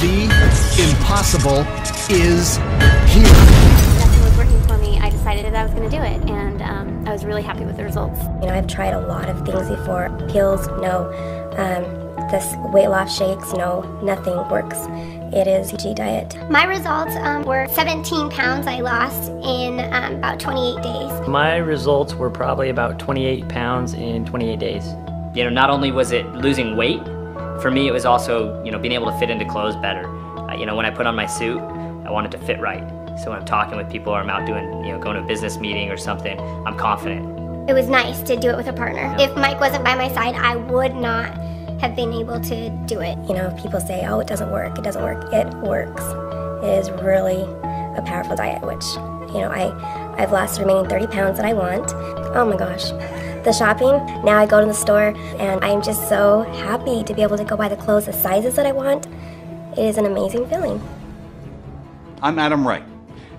The impossible is here. Nothing was working for me. I decided that I was going to do it, and um, I was really happy with the results. You know, I've tried a lot of things before. Pills, no. Um, this weight loss shakes, no, nothing works. It is G diet. My results um, were 17 pounds I lost in um, about 28 days. My results were probably about 28 pounds in 28 days. You know, not only was it losing weight, for me it was also, you know, being able to fit into clothes better. Uh, you know, when I put on my suit, I wanted to fit right. So when I'm talking with people or I'm out doing, you know, going to a business meeting or something, I'm confident. It was nice to do it with a partner. If Mike wasn't by my side, I would not have been able to do it. You know, people say, oh, it doesn't work, it doesn't work. It works. It is really a powerful diet, which, you know, I, I've lost the remaining 30 pounds that I want. Oh my gosh. The shopping, now I go to the store and I'm just so happy to be able to go buy the clothes, the sizes that I want. It is an amazing feeling. I'm Adam Wright.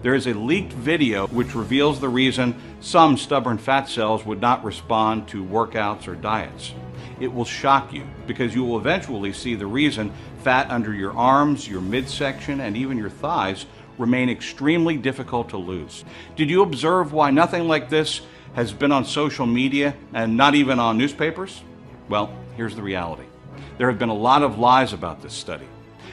There is a leaked video which reveals the reason some stubborn fat cells would not respond to workouts or diets. It will shock you because you will eventually see the reason fat under your arms, your midsection, and even your thighs remain extremely difficult to lose. Did you observe why nothing like this has been on social media and not even on newspapers? Well, here's the reality. There have been a lot of lies about this study.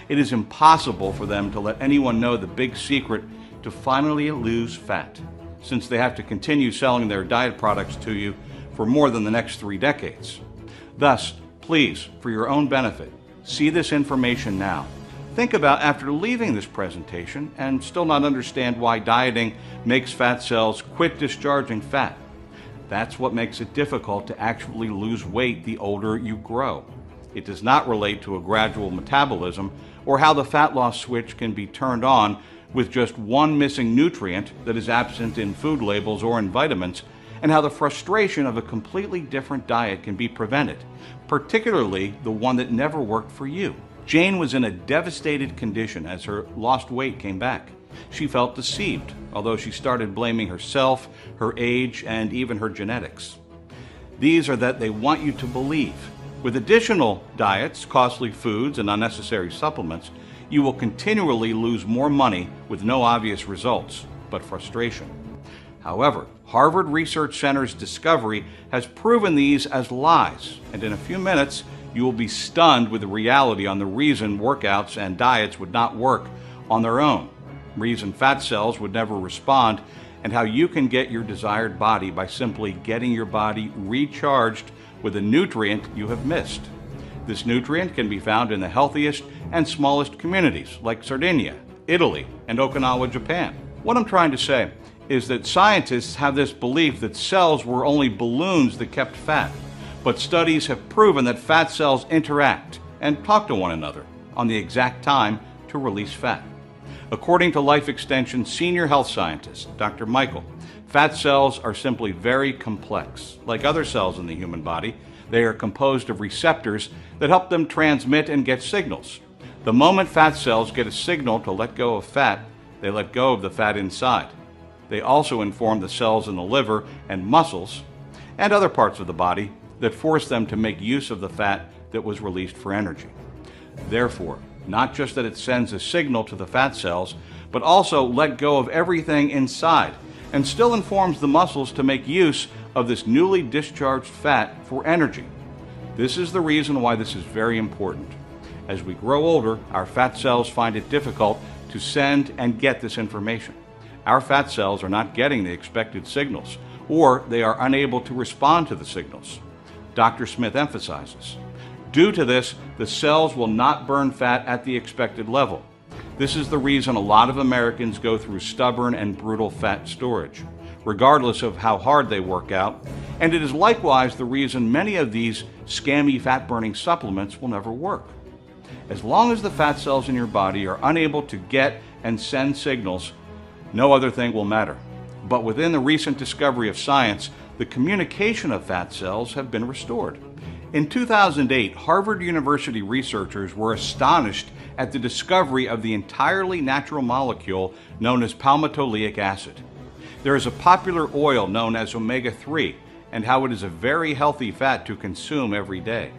It is impossible for them to let anyone know the big secret to finally lose fat, since they have to continue selling their diet products to you for more than the next three decades. Thus, please, for your own benefit, see this information now. Think about after leaving this presentation and still not understand why dieting makes fat cells quit discharging fat. That's what makes it difficult to actually lose weight the older you grow. It does not relate to a gradual metabolism or how the fat loss switch can be turned on with just one missing nutrient that is absent in food labels or in vitamins, and how the frustration of a completely different diet can be prevented, particularly the one that never worked for you. Jane was in a devastated condition as her lost weight came back. She felt deceived, although she started blaming herself, her age, and even her genetics. These are that they want you to believe. With additional diets, costly foods, and unnecessary supplements, you will continually lose more money with no obvious results, but frustration. However, Harvard Research Center's discovery has proven these as lies, and in a few minutes, you will be stunned with the reality on the reason workouts and diets would not work on their own, reason fat cells would never respond, and how you can get your desired body by simply getting your body recharged with a nutrient you have missed. This nutrient can be found in the healthiest and smallest communities like Sardinia, Italy, and Okinawa, Japan. What I'm trying to say is that scientists have this belief that cells were only balloons that kept fat, but studies have proven that fat cells interact and talk to one another on the exact time to release fat. According to Life Extension senior health scientist Dr. Michael, fat cells are simply very complex. Like other cells in the human body, they are composed of receptors that help them transmit and get signals. The moment fat cells get a signal to let go of fat, they let go of the fat inside. They also inform the cells in the liver and muscles and other parts of the body that force them to make use of the fat that was released for energy. Therefore, not just that it sends a signal to the fat cells, but also let go of everything inside and still informs the muscles to make use of this newly discharged fat for energy. This is the reason why this is very important. As we grow older, our fat cells find it difficult to send and get this information. Our fat cells are not getting the expected signals, or they are unable to respond to the signals. Dr. Smith emphasizes. Due to this, the cells will not burn fat at the expected level. This is the reason a lot of Americans go through stubborn and brutal fat storage regardless of how hard they work out. And it is likewise the reason many of these scammy fat burning supplements will never work. As long as the fat cells in your body are unable to get and send signals, no other thing will matter. But within the recent discovery of science, the communication of fat cells have been restored. In 2008, Harvard University researchers were astonished at the discovery of the entirely natural molecule known as palmitoleic acid. There is a popular oil known as omega 3 and how it is a very healthy fat to consume every day.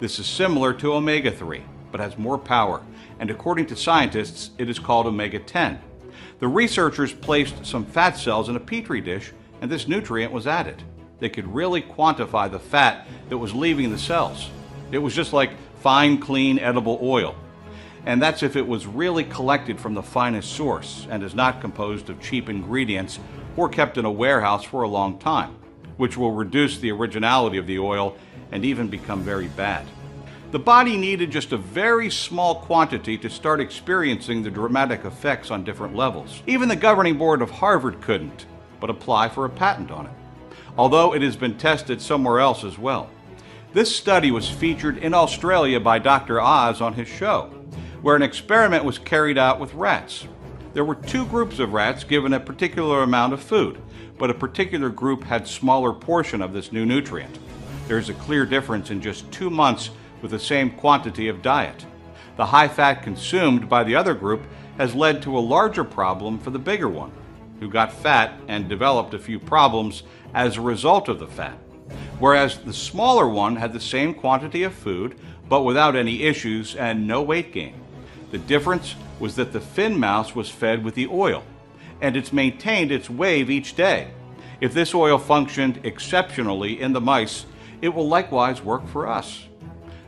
This is similar to omega 3. but has more power, and according to scientists, it is called omega 10. The researchers placed some fat cells in a petri dish, and this nutrient was added. They could really quantify the fat that was leaving the cells. It was just like fine, clean, edible oil. And that's if it was really collected from the finest source and is not composed of cheap ingredients or kept in a warehouse for a long time, which will reduce the originality of the oil and even become very bad. The body needed just a very small quantity to start experiencing the dramatic effects on different levels. Even the governing board of Harvard couldn't, but apply for a patent on it, although it has been tested somewhere else as well. This study was featured in Australia by Dr. Oz on his show, where an experiment was carried out with rats. There were two groups of rats given a particular amount of food, but a particular group had smaller portion of this new nutrient. There is a clear difference in just two months with the same quantity of diet. The high fat consumed by the other group has led to a larger problem for the bigger one, who got fat and developed a few problems as a result of the fat. Whereas the smaller one had the same quantity of food, but without any issues and no weight gain. The difference was that the fin mouse was fed with the oil, and it's maintained its wave each day. If this oil functioned exceptionally in the mice, it will likewise work for us.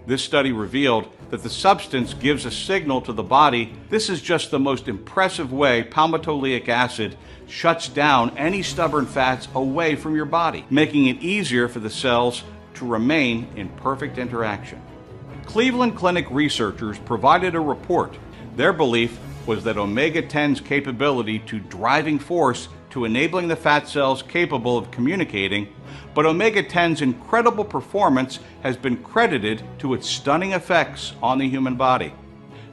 This study revealed that the substance gives a signal to the body this is just the most impressive way palmitoleic acid shuts down any stubborn fats away from your body, making it easier for the cells to remain in perfect interaction. Cleveland Clinic researchers provided a report. Their belief was that omega 10's capability to driving force to enabling the fat cells capable of communicating, but omega 10's incredible performance has been credited to its stunning effects on the human body.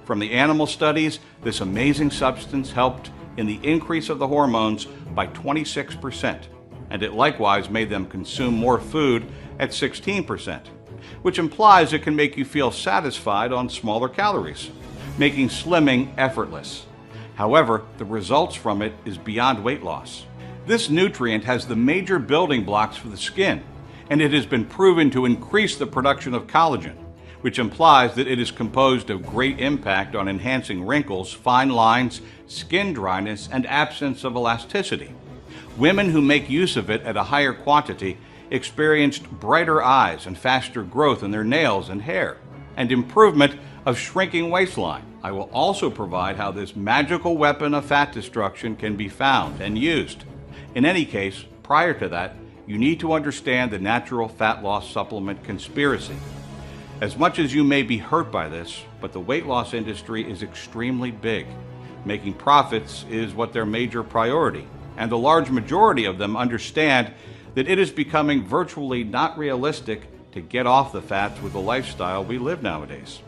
From the animal studies, this amazing substance helped in the increase of the hormones by 26%, and it likewise made them consume more food at 16%, which implies it can make you feel satisfied on smaller calories, making slimming effortless. However, the results from it is beyond weight loss. This nutrient has the major building blocks for the skin, and it has been proven to increase the production of collagen, which implies that it is composed of great impact on enhancing wrinkles, fine lines, skin dryness, and absence of elasticity. Women who make use of it at a higher quantity experienced brighter eyes and faster growth in their nails and hair, and improvement of shrinking waistline. I will also provide how this magical weapon of fat destruction can be found and used. In any case, prior to that, you need to understand the natural fat loss supplement conspiracy. As much as you may be hurt by this, but the weight loss industry is extremely big. Making profits is what their major priority, and the large majority of them understand that it is becoming virtually not realistic to get off the fats with the lifestyle we live nowadays.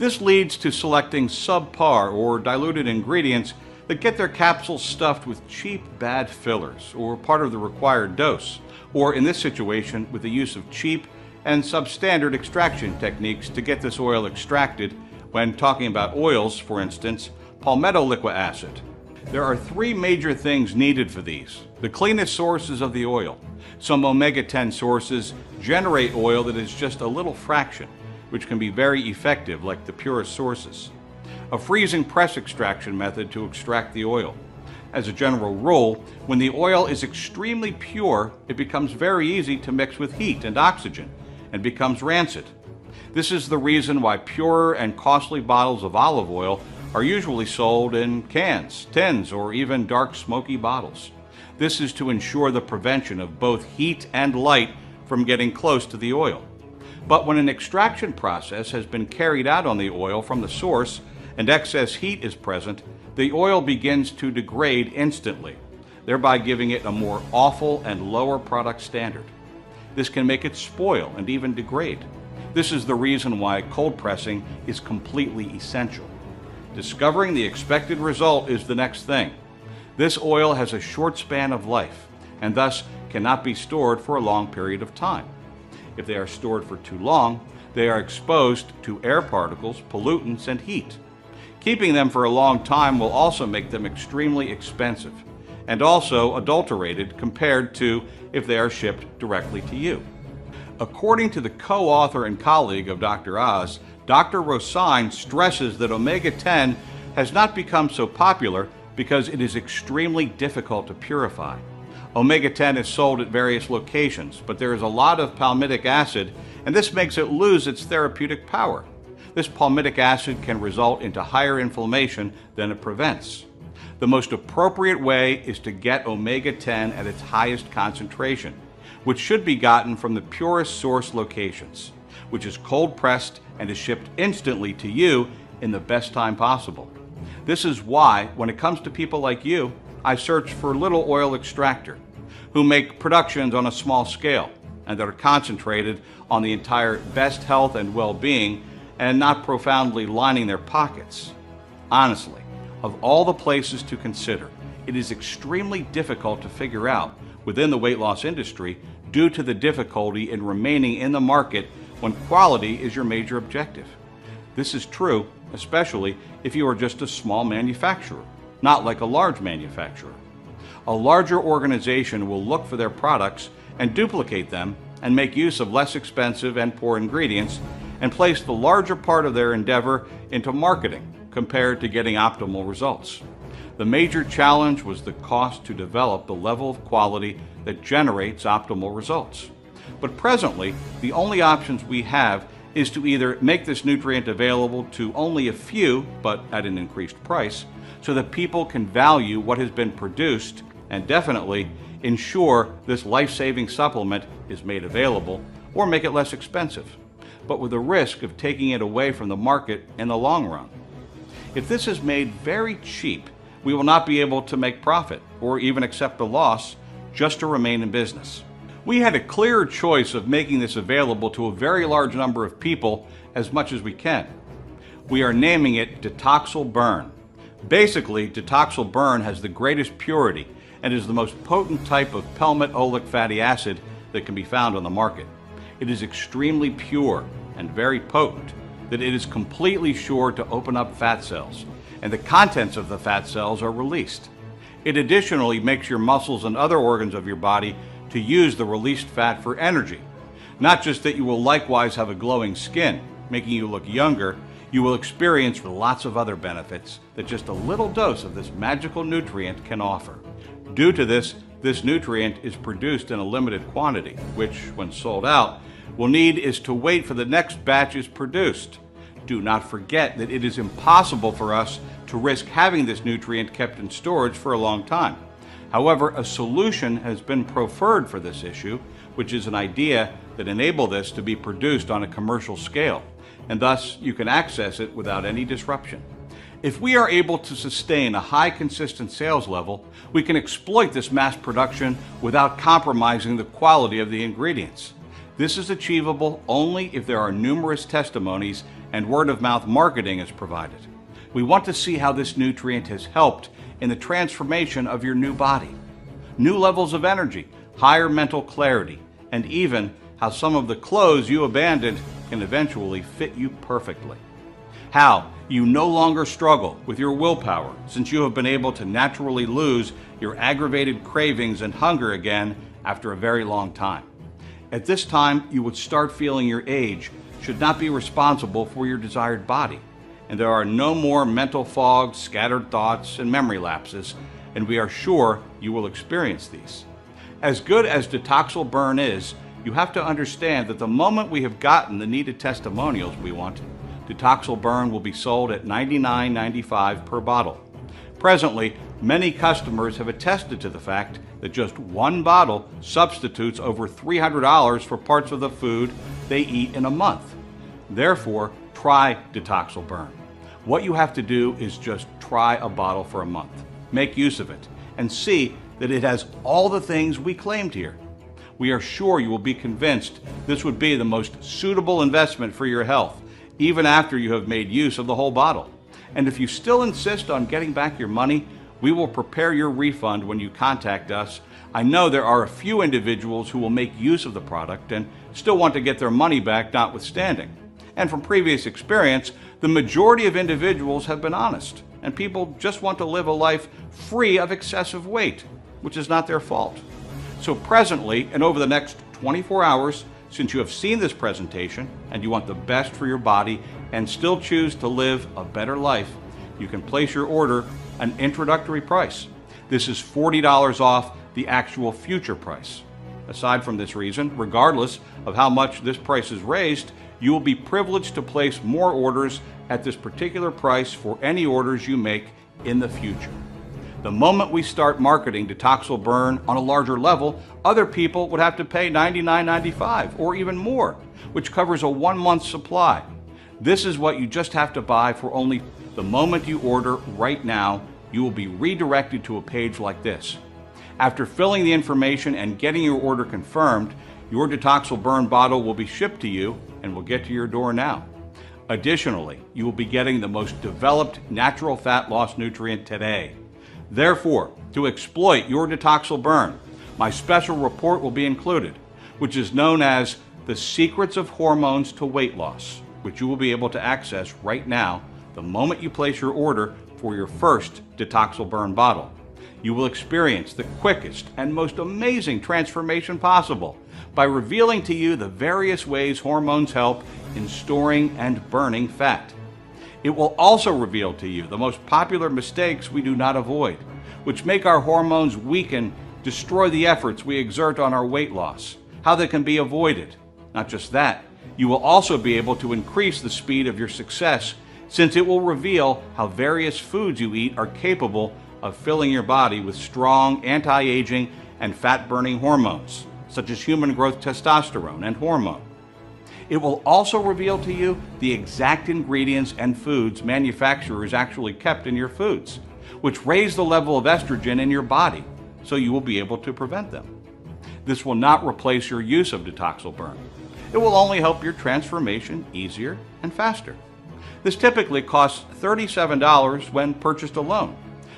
This leads to selecting subpar or diluted ingredients that get their capsules stuffed with cheap, bad fillers or part of the required dose, or in this situation, with the use of cheap and substandard extraction techniques to get this oil extracted. When talking about oils, for instance, palmitoleic acid. There are three major things needed for these. The cleanest sources of the oil. Some omega 10 sources generate oil that is just a little fraction, which can be very effective, like the purest sources. A freezing press extraction method to extract the oil. As a general rule, when the oil is extremely pure, it becomes very easy to mix with heat and oxygen and becomes rancid. This is the reason why purer and costly bottles of olive oil are usually sold in cans, tins, or even dark smoky bottles. This is to ensure the prevention of both heat and light from getting close to the oil. But when an extraction process has been carried out on the oil from the source and excess heat is present, the oil begins to degrade instantly, thereby giving it a more awful and lower product standard. This can make it spoil and even degrade. This is the reason why cold pressing is completely essential. Discovering the expected result is the next thing. This oil has a short span of life and thus cannot be stored for a long period of time. If they are stored for too long, they are exposed to air particles, pollutants, and heat. Keeping them for a long time will also make them extremely expensive and also adulterated compared to if they are shipped directly to you. According to the co author and colleague of Dr. Oz, Dr. Roizen stresses that omega 10 has not become so popular because it is extremely difficult to purify. Omega 10 is sold at various locations, but there is a lot of palmitic acid, and this makes it lose its therapeutic power. This palmitic acid can result into higher inflammation than it prevents. The most appropriate way is to get omega 10 at its highest concentration, which should be gotten from the purest source locations, which is cold pressed and is shipped instantly to you in the best time possible. This is why, when it comes to people like you, I search for Little Oil Extractor, who make productions on a small scale and that are concentrated on the entire best health and well being and not profoundly lining their pockets. Honestly, of all the places to consider, it is extremely difficult to figure out within the weight loss industry due to the difficulty in remaining in the market when quality is your major objective. This is true, especially if you are just a small manufacturer not like a large manufacturer. A larger organization will look for their products and duplicate them and make use of less expensive and poor ingredients and place the larger part of their endeavor into marketing compared to getting optimal results. The major challenge was the cost to develop the level of quality that generates optimal results. But presently, the only options we have is to either make this nutrient available to only a few, but at an increased price, so that people can value what has been produced and definitely ensure this life saving supplement is made available or make it less expensive, but with the risk of taking it away from the market in the long run. If this is made very cheap, we will not be able to make profit or even accept a loss just to remain in business. We had a clear choice of making this available to a very large number of people as much as we can. We are naming it Detoxil Burn. Basically, Detoxil Burn has the greatest purity and is the most potent type of palmitoleic fatty acid that can be found on the market. It is extremely pure and very potent that it is completely sure to open up fat cells, and the contents of the fat cells are released. It additionally makes your muscles and other organs of your body to use the released fat for energy. Not just that you will likewise have a glowing skin, making you look younger, you will experience lots of other benefits that just a little dose of this magical nutrient can offer. Due to this, this nutrient is produced in a limited quantity, which, when sold out, will need is to wait for the next batch is produced. Do not forget that it is impossible for us to risk having this nutrient kept in storage for a long time. However, a solution has been preferred for this issue, which is an idea that enable this to be produced on a commercial scale and thus you can access it without any disruption. If we are able to sustain a high consistent sales level, we can exploit this mass production without compromising the quality of the ingredients. This is achievable only if there are numerous testimonies and word of mouth marketing is provided. We want to see how this nutrient has helped in the transformation of your new body. New levels of energy, higher mental clarity, and even how some of the clothes you abandoned can eventually fit you perfectly. How you no longer struggle with your willpower since you have been able to naturally lose your aggravated cravings and hunger again after a very long time. At this time, you would start feeling your age should not be responsible for your desired body, and there are no more mental fog, scattered thoughts, and memory lapses, and we are sure you will experience these. As good as Detoxil Burn is, you have to understand that the moment we have gotten the needed testimonials we want, Detoxil Burn will be sold at $99.95 per bottle. Presently, many customers have attested to the fact that just one bottle substitutes over $300 for parts of the food they eat in a month. Therefore, try Detoxil Burn. What you have to do is just try a bottle for a month. Make use of it and see that it has all the things we claimed here we are sure you will be convinced this would be the most suitable investment for your health, even after you have made use of the whole bottle. And if you still insist on getting back your money, we will prepare your refund when you contact us. I know there are a few individuals who will make use of the product and still want to get their money back, notwithstanding. And from previous experience, the majority of individuals have been honest, and people just want to live a life free of excessive weight, which is not their fault. So presently, and over the next 24 hours, Since you have seen this presentation and you want the best for your body and still choose to live a better life, you can place your order an introductory price. This is $40 off the actual future price. Aside from this reason, regardless of how much this price is raised, you will be privileged to place more orders at this particular price for any orders you make in the future. The moment we start marketing Detoxil Burn on a larger level, other people would have to pay $99.95 or even more, which covers a one month supply. This is what you just have to buy for only the moment you order right now. You will be redirected to a page like this. After filling the information and getting your order confirmed, your Detoxil Burn bottle will be shipped to you and will get to your door now. Additionally, you will be getting the most developed natural fat loss nutrient today. Therefore, to exploit your Detoxil Burn, my special report will be included, which is known as The Secrets of Hormones to Weight Loss, which you will be able to access right now the moment you place your order for your first Detoxil Burn bottle. You will experience the quickest and most amazing transformation possible by revealing to you the various ways hormones help in storing and burning fat. It will also reveal to you the most popular mistakes we do not avoid, which make our hormones weaken, destroy the efforts we exert on our weight loss, how they can be avoided. Not just that, you will also be able to increase the speed of your success since it will reveal how various foods you eat are capable of filling your body with strong anti aging and fat burning hormones, such as human growth testosterone and hormone. It will also reveal to you the exact ingredients and foods manufacturers actually kept in your foods, which raise the level of estrogen in your body, so you will be able to prevent them. This will not replace your use of Detoxil Burn. It will only help your transformation easier and faster. This typically costs $37 when purchased alone,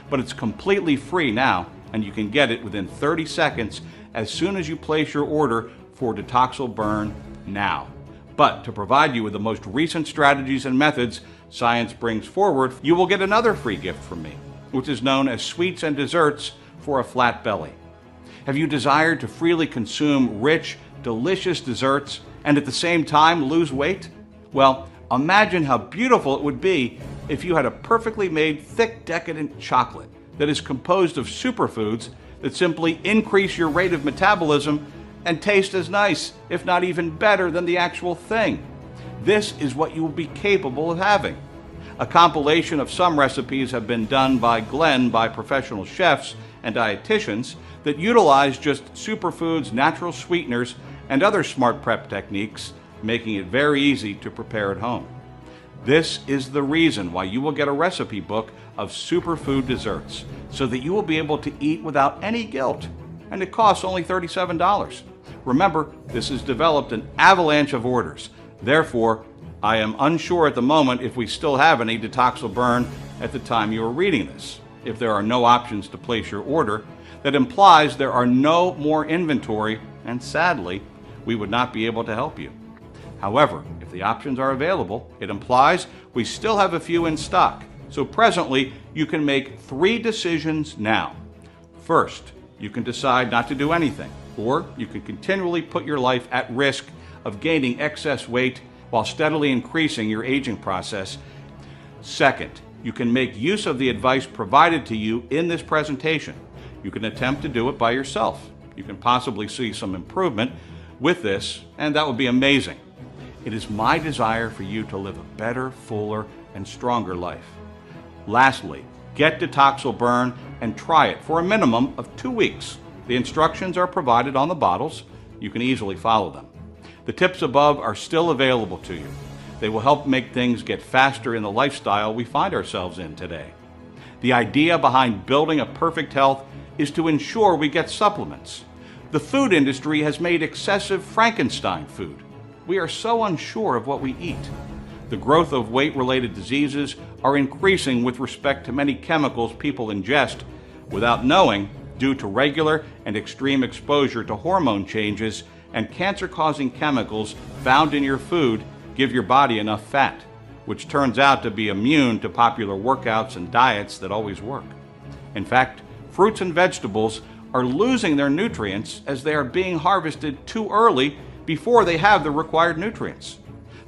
but it's completely free now, and you can get it within 30 seconds as soon as you place your order for Detoxil Burn now. But to provide you with the most recent strategies and methods science brings forward, you will get another free gift from me, which is known as Sweets and Desserts for a Flat Belly. Have you desired to freely consume rich, delicious desserts and at the same time lose weight? Well, imagine how beautiful it would be if you had a perfectly made, thick, decadent chocolate that is composed of superfoods that simply increase your rate of metabolism and taste as nice, if not even better, than the actual thing. This is what you will be capable of having. A compilation of some recipes have been done by Glenn by professional chefs and dietitians that utilize just superfoods, natural sweeteners, and other smart prep techniques, making it very easy to prepare at home. This is the reason why you will get a recipe book of superfood desserts so that you will be able to eat without any guilt. And it costs only $37. Remember, this has developed an avalanche of orders. Therefore, I am unsure at the moment if we still have any Detoxil Burn at the time you are reading this. If there are no options to place your order, that implies there are no more inventory, and sadly, we would not be able to help you. However, if the options are available, it implies we still have a few in stock. So presently, you can make three decisions now. First, you can decide not to do anything, or you can continually put your life at risk of gaining excess weight while steadily increasing your aging process. Second, you can make use of the advice provided to you in this presentation. You can attempt to do it by yourself. You can possibly see some improvement with this, and that would be amazing. It is my desire for you to live a better, fuller, and stronger life. Lastly, get Detoxil Burn and try it for a minimum of two weeks. The instructions are provided on the bottles. You can easily follow them. The tips above are still available to you. They will help make things get faster in the lifestyle we find ourselves in today. The idea behind building a perfect health is to ensure we get supplements. The food industry has made excessive Frankenstein food. We are so unsure of what we eat. The growth of weight related diseases are increasing with respect to many chemicals people ingest without knowing due to regular and extreme exposure to hormone changes and cancer causing chemicals found in your food give your body enough fat, which turns out to be immune to popular workouts and diets that always work. In fact, fruits and vegetables are losing their nutrients as they are being harvested too early before they have the required nutrients.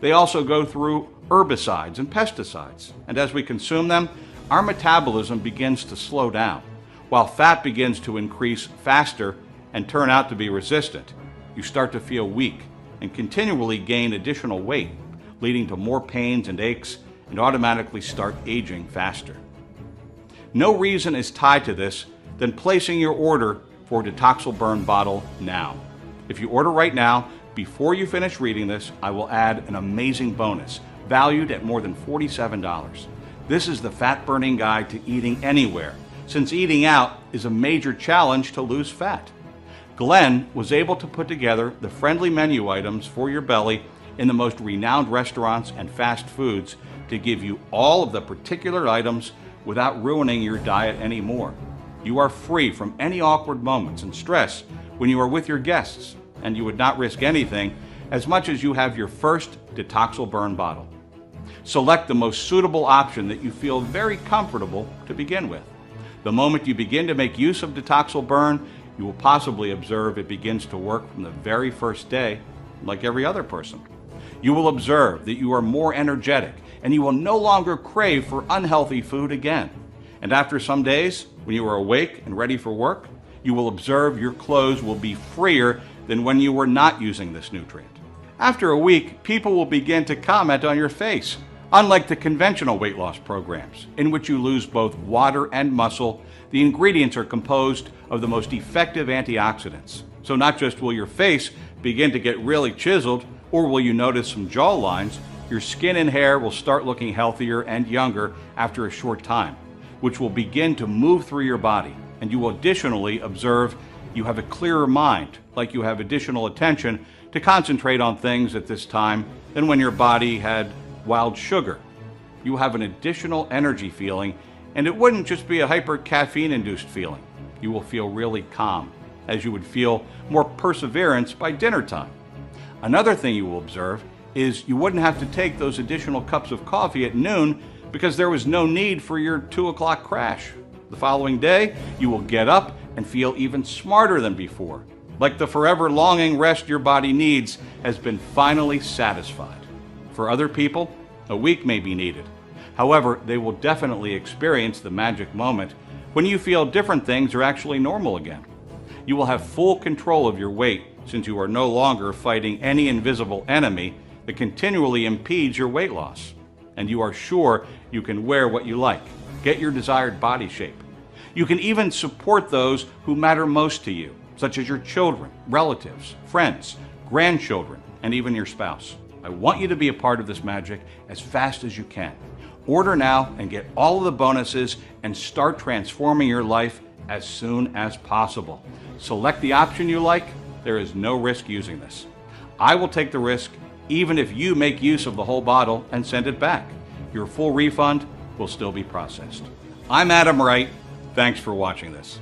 They also go through herbicides and pesticides, and as we consume them, our metabolism begins to slow down, while fat begins to increase faster and turn out to be resistant. You start to feel weak and continually gain additional weight, leading to more pains and aches and automatically start aging faster. No reason is tied to this than placing your order for a Detoxil Burn bottle now. If you order right now, before you finish reading this, I will add an amazing bonus valued at more than $47. This is the fat burning guide to eating anywhere, since eating out is a major challenge to lose fat. Glenn was able to put together the friendly menu items for your belly in the most renowned restaurants and fast foods to give you all of the particular items without ruining your diet anymore. You are free from any awkward moments and stress when you are with your guests, and you would not risk anything as much as you have your first Detoxil Burn bottle. Select the most suitable option that you feel very comfortable to begin with. The moment you begin to make use of Detoxil Burn, you will possibly observe it begins to work from the very first day, like every other person. You will observe that you are more energetic and you will no longer crave for unhealthy food again. And after some days, when you are awake and ready for work, you will observe your clothes will be freer than when you were not using this nutrient. After a week, people will begin to comment on your face, unlike the conventional weight loss programs, in which you lose both water and muscle. The ingredients are composed of the most effective antioxidants. So, not just will your face begin to get really chiseled, or will you notice some jaw lines, your skin and hair will start looking healthier and younger after a short time, which will begin to move through your body. And you will additionally observe you have a clearer mind, like you have additional attention to concentrate on things at this time than when your body had wild sugar. You have an additional energy feeling, and it wouldn't just be a hyper caffeine induced feeling. You will feel really calm, as you would feel more perseverance by dinner time. Another thing you will observe is you wouldn't have to take those additional cups of coffee at noon because there was no need for your 2 o'clock crash. The following day, you will get up and feel even smarter than before, like the forever longing rest your body needs has been finally satisfied. For other people, a week may be needed. However, they will definitely experience the magic moment when you feel different things are actually normal again. You will have full control of your weight since you are no longer fighting any invisible enemy that continually impedes your weight loss. And you are sure you can wear what you like, get your desired body shape. You can even support those who matter most to you, such as your children, relatives, friends, grandchildren, and even your spouse. I want you to be a part of this magic as fast as you can. Order now and get all of the bonuses and start transforming your life as soon as possible. Select the option you like. There is no risk using this. I will take the risk even if you make use of the whole bottle and send it back. Your full refund will still be processed. I'm Adam Wright. Thanks for watching this.